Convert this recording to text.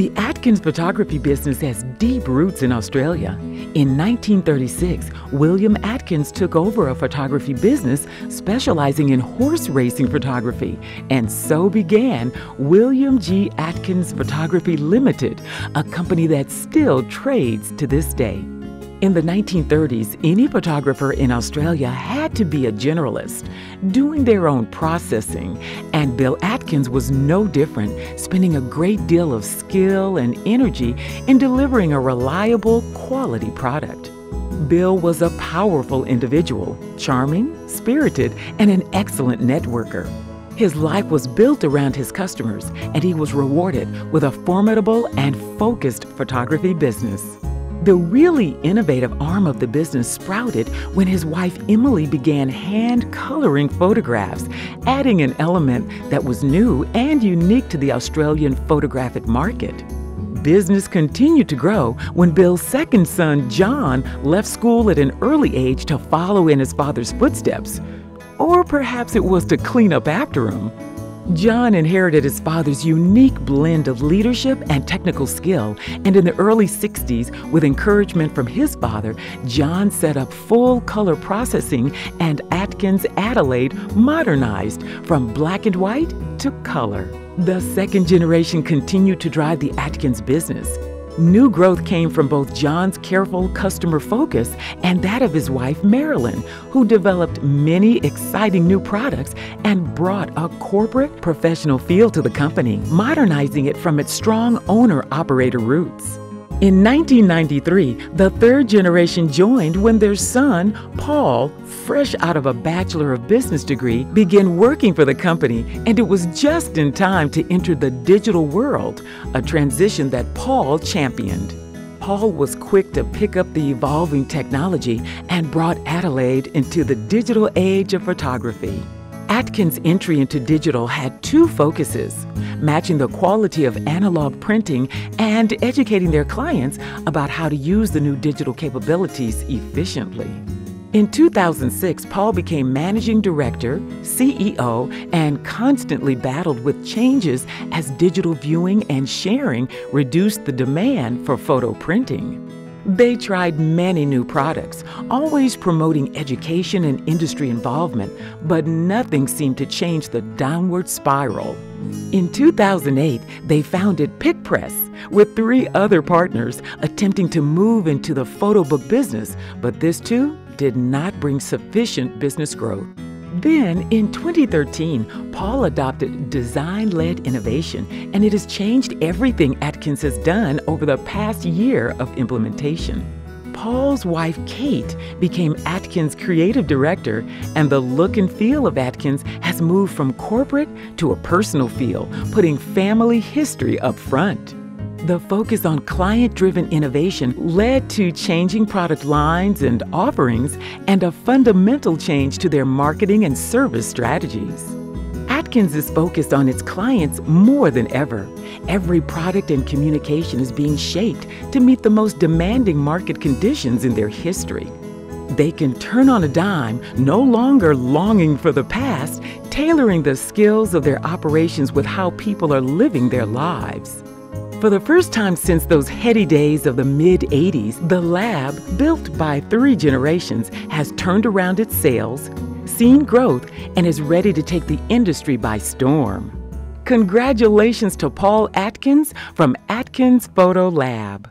The Atkins photography business has deep roots in Australia. In 1936, William Atkins took over a photography business specializing in horse racing photography, and so began William G. Atkins Photography Limited, a company that still trades to this day. In the 1930s, any photographer in Australia had to be a generalist, doing their own processing, and Bill Atkins was no different, spending a great deal of skill and energy in delivering a reliable, quality product. Bill was a powerful individual, charming, spirited, and an excellent networker. His life was built around his customers, and he was rewarded with a formidable and focused photography business. The really innovative arm of the business sprouted when his wife Emily began hand coloring photographs, adding an element that was new and unique to the Australian photographic market. Business continued to grow when Bill's second son, John, left school at an early age to follow in his father's footsteps. Or perhaps it was to clean up after him. John inherited his father's unique blend of leadership and technical skill, and in the early 60s, with encouragement from his father, John set up full color processing and Atkins Adelaide modernized from black and white to color. The second generation continued to drive the Atkins business. New growth came from both John's careful customer focus and that of his wife, Marilyn, who developed many exciting new products and brought a corporate professional feel to the company, modernizing it from its strong owner operator roots. In 1993, the third generation joined when their son, Paul, fresh out of a Bachelor of Business degree, began working for the company, and it was just in time to enter the digital world, a transition that Paul championed. Paul was quick to pick up the evolving technology and brought Adelaide into the digital age of photography. Atkins' entry into digital had two focuses matching the quality of analog printing and educating their clients about how to use the new digital capabilities efficiently. In 2006, Paul became managing director, CEO, and constantly battled with changes as digital viewing and sharing reduced the demand for photo printing. They tried many new products, always promoting education and industry involvement, but nothing seemed to change the downward spiral. In 2008, they founded PicPress with three other partners attempting to move into the photo book business, but this too did not bring sufficient business growth. Then, in 2013, Paul adopted design led innovation, and it has changed everything Atkins has done over the past year of implementation. Paul's wife, Kate, became Atkins' creative director, and the look and feel of Atkins has moved from corporate to a personal feel, putting family history up front. The focus on client driven innovation led to changing product lines and offerings and a fundamental change to their marketing and service strategies. Atkins is focused on its clients more than ever. Every product and communication is being shaped to meet the most demanding market conditions in their history. They can turn on a dime, no longer longing for the past, tailoring the skills of their operations with how people are living their lives. For the first time since those heady days of the mid 80s, the lab, built by three generations, has turned around its sales, seen growth, and is ready to take the industry by storm. Congratulations to Paul Atkins from Atkins Photo Lab.